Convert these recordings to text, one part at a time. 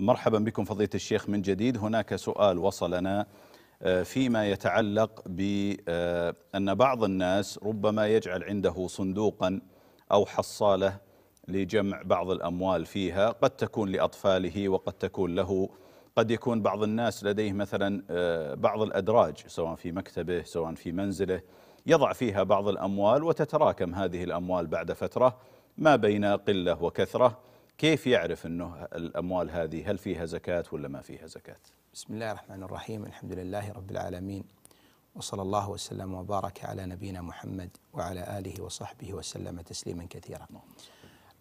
مرحبا بكم فضيلة الشيخ من جديد. هناك سؤال وصلنا آه، فيما يتعلق بأن بعض الناس ربما يجعل عنده صندوقا أو حصالة لجمع بعض الأموال فيها قد تكون لأطفاله وقد تكون له قد يكون بعض الناس لديه مثلا آه، بعض الأدراج سواء في مكتبه سواء في منزله يضع فيها بعض الأموال وتتراكم هذه الأموال بعد فترة ما بين قلة وكثرة. كيف يعرف أنه الأموال هذه هل فيها زكاة ولا ما فيها زكاة؟ بسم الله الرحمن الرحيم الحمد لله رب العالمين وصلى الله وسلم وبارك على نبينا محمد وعلى آله وصحبه وسلم تسليما كثيرا.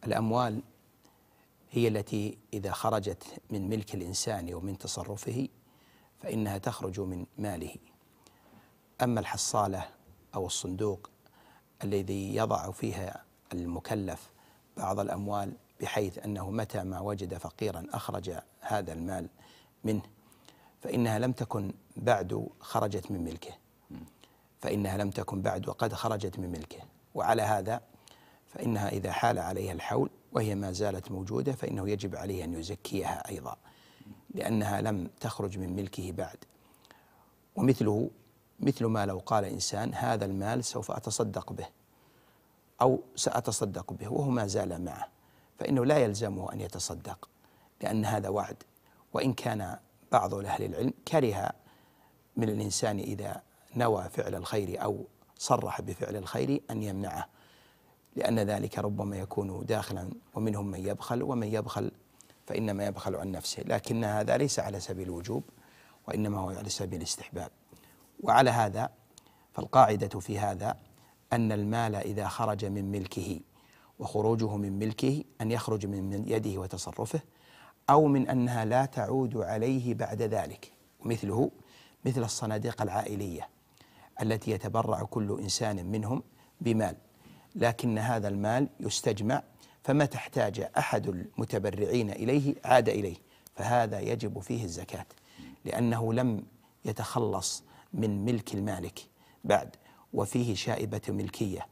الأموال هي التي إذا خرجت من ملك الإنسان ومن تصرفه فإنها تخرج من ماله. أما الحصالة أو الصندوق الذي يضع فيها المكلف بعض الأموال بحيث أنه متى ما وجد فقيرا أخرج هذا المال منه فإنها لم تكن بعد خرجت من ملكه. فإنها لم تكن بعد وقد خرجت من ملكه. وعلى هذا فإنها إذا حال عليها الحول وهي ما زالت موجودة فإنه يجب عليه أن يزكيها أيضا لأنها لم تخرج من ملكه بعد. ومثله مثل ما لو قال إنسان هذا المال سوف أتصدق به أو سأتصدق به وهو ما زال معه. فإنه لا يلزمه أن يتصدق لأن هذا وعد. وإن كان بعض أهل العلم كره من الإنسان إذا نوى فعل الخير أو صرح بفعل الخير أن يمنعه لأن ذلك ربما يكون داخلا ومنهم من يبخل ومن يبخل فإنما يبخل عن نفسه. لكن هذا ليس على سبيل الوجوب وإنما هو على سبيل الاستحباب. وعلى هذا فالقاعدة في هذا أن المال إذا خرج من ملكه وخروجه من ملكه أن يخرج من يده وتصرفه أو من أنها لا تعود عليه بعد ذلك. ومثله مثل الصناديق العائلية التي يتبرع كل إنسان منهم بمال. لكن هذا المال يستجمع فمتى احتاج أحد المتبرعين إليه عاد إليه. فهذا يجب فيه الزكاة. لأنه لم يتخلص من ملك المالك بعد وفيه شائبة ملكية.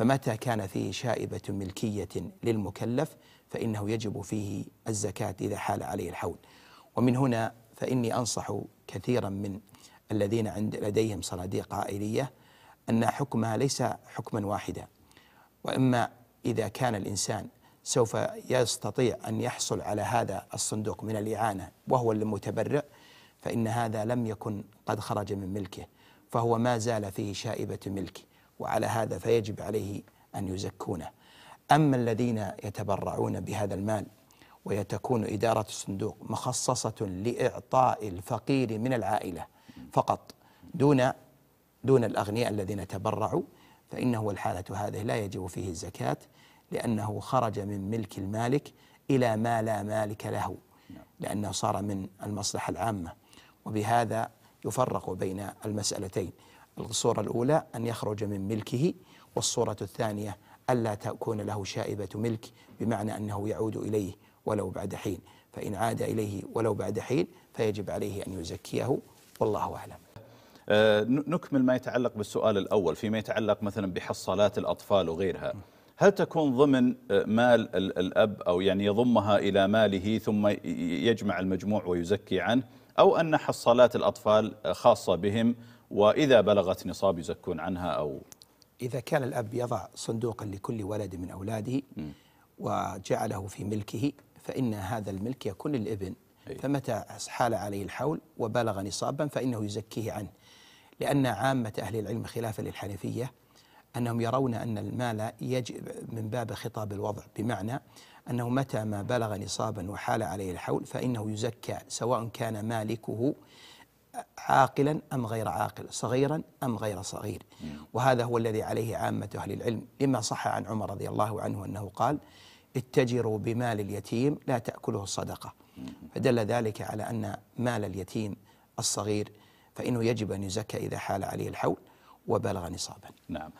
فمتى كان فيه شائبة ملكية للمكلف فإنه يجب فيه الزكاة إذا حال عليه الحول. ومن هنا فإني أنصح كثيرا من الذين عند لديهم صناديق عائلية أن حكمها ليس حكما واحدا وإما إذا كان الإنسان سوف يستطيع أن يحصل على هذا الصندوق من الإعانة وهو المتبرع فإن هذا لم يكن قد خرج من ملكه فهو ما زال فيه شائبة ملك. وعلى هذا فيجب عليه أن يزكونه. أما الذين يتبرعون بهذا المال ويتكون إدارة الصندوق مخصصة لإعطاء الفقير من العائلة فقط دون دون الأغنياء الذين تبرعوا فإنه الحالة هذه لا يجب فيه الزكاة لأنه خرج من ملك المالك إلى ما لا مالك له لأنه صار من المصلحة العامة. وبهذا يفرق بين المسألتين. الصورة الأولى أن يخرج من ملكه والصورة الثانية ألا تكون له شائبة ملك بمعنى أنه يعود إليه ولو بعد حين. فإن عاد إليه ولو بعد حين فيجب عليه أن يزكيه والله أعلم. آه، نكمل ما يتعلق بالسؤال الأول فيما يتعلق مثلا بحصالات الأطفال وغيرها. هل تكون ضمن آه، مال الأب أو يعني يضمها إلى ماله ثم يجمع المجموع ويزكي عنه أو أن حصالات الأطفال خاصة بهم وإذا بلغت نصاب يزكون عنها أو إذا كان الأب يضع صندوقا لكل ولد من أولاده وجعله في ملكه فإن هذا الملك يكون للابن. فمتى حال عليه الحول وبلغ نصابا فإنه يزكيه عنه. لأن عامة أهل العلم خلافا للحنفية أنهم يرون أن المال يجب من باب خطاب الوضع. بمعنى أنه متى ما بلغ نصابا وحال عليه الحول فإنه يزكى سواء كان مالكه عاقلا أم غير عاقل صغيرا أم غير صغير. وهذا هو الذي عليه عامة أهل العلم لما صح عن عمر رضي الله عنه أنه قال اتجروا بمال اليتيم لا تأكله الصدقة فدل ذلك على أن مال اليتيم الصغير فإنه يجب أن يزكى إذا حال عليه الحول وبلغ نصابا نعم.